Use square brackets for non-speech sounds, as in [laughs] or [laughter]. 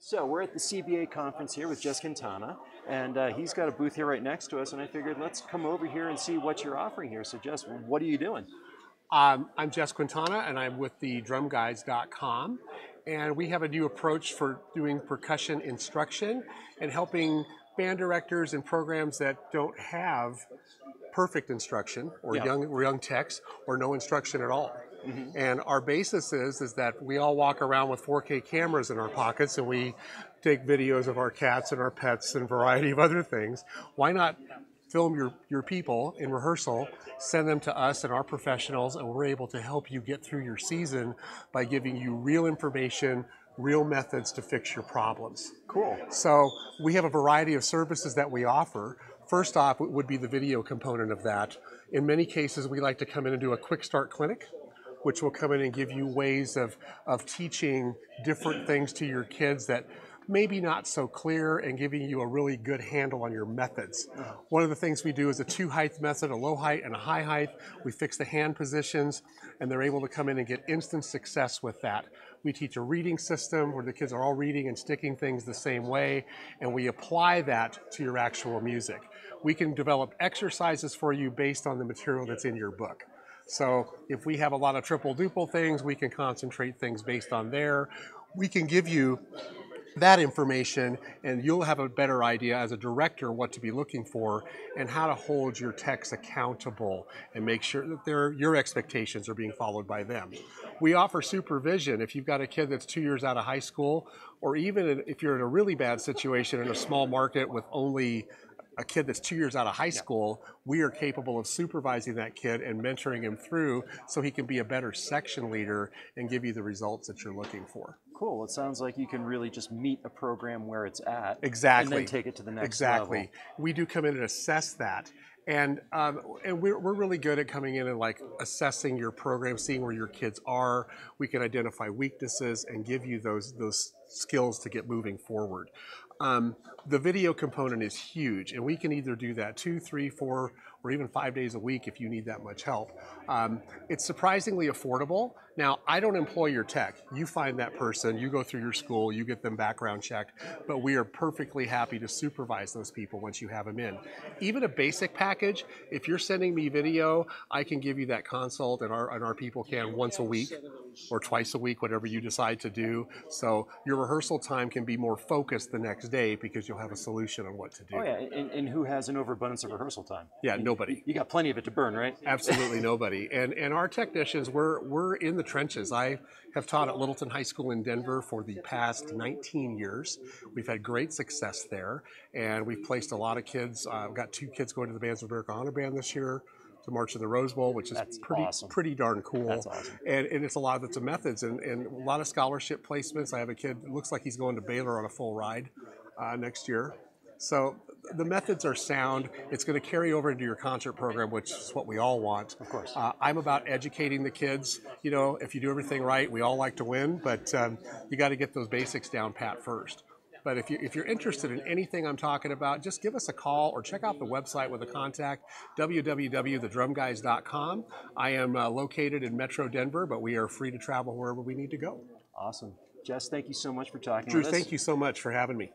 So we're at the CBA conference here with Jess Quintana, and uh, he's got a booth here right next to us. And I figured let's come over here and see what you're offering here. So Jess, what are you doing? Um, I'm Jess Quintana, and I'm with the DrumGuys.com, and we have a new approach for doing percussion instruction and helping band directors and programs that don't have perfect instruction or yeah. young or young techs or no instruction at all. Mm-hmm. And our basis is is that we all walk around with 4K cameras in our pockets and we take videos of our cats and our pets and a variety of other things. Why not film your, your people in rehearsal, send them to us and our professionals, and we're able to help you get through your season by giving you real information, real methods to fix your problems. Cool. So we have a variety of services that we offer. First off would be the video component of that. In many cases, we like to come in and do a quick start clinic which will come in and give you ways of, of teaching different things to your kids that maybe not so clear and giving you a really good handle on your methods. Uh-huh. One of the things we do is a two height method, a low height and a high height. We fix the hand positions and they're able to come in and get instant success with that. We teach a reading system where the kids are all reading and sticking things the same way and we apply that to your actual music. We can develop exercises for you based on the material that's in your book. So if we have a lot of triple duple things, we can concentrate things based on there. We can give you that information and you'll have a better idea as a director what to be looking for and how to hold your techs accountable and make sure that your expectations are being followed by them. We offer supervision if you've got a kid that's two years out of high school or even if you're in a really bad situation in a small market with only a kid that's two years out of high school, we are capable of supervising that kid and mentoring him through so he can be a better section leader and give you the results that you're looking for. Cool. It sounds like you can really just meet a program where it's at. Exactly. And then take it to the next exactly. level. Exactly. We do come in and assess that. And, um, and we're, we're really good at coming in and like assessing your program, seeing where your kids are. We can identify weaknesses and give you those, those skills to get moving forward. Um, the video component is huge, and we can either do that two, three, four, or even five days a week if you need that much help. Um, it's surprisingly affordable. Now, I don't employ your tech. You find that person, you go through your school, you get them background checked, but we are perfectly happy to supervise those people once you have them in. Even a basic package, if you're sending me video, I can give you that consult, and our, and our people can once a week or twice a week, whatever you decide to do. So your rehearsal time can be more focused the next day because you'll have a solution on what to do. Oh yeah, and, and who has an overabundance of rehearsal time? Yeah, nobody. You got plenty of it to burn, right? Absolutely [laughs] nobody. And and our technicians, we're we're in the trenches. I have taught at Littleton High School in Denver for the past 19 years. We've had great success there, and we've placed a lot of kids. Uh, I've got two kids going to the Bands of America Honor Band this year to march in the Rose Bowl, which is That's pretty awesome. pretty darn cool. That's awesome. And, and it's a lot of it's a methods and, and a lot of scholarship placements. I have a kid looks like he's going to Baylor on a full ride uh, next year. So the methods are sound. It's going to carry over into your concert program, which is what we all want. Of course. Uh, I'm about educating the kids. You know, if you do everything right, we all like to win, but um, you got to get those basics down pat first. But if, you, if you're interested in anything I'm talking about, just give us a call or check out the website with a contact, www.thedrumguys.com. I am uh, located in Metro Denver, but we are free to travel wherever we need to go. Awesome. Jess, thank you so much for talking. Drew, thank you so much for having me.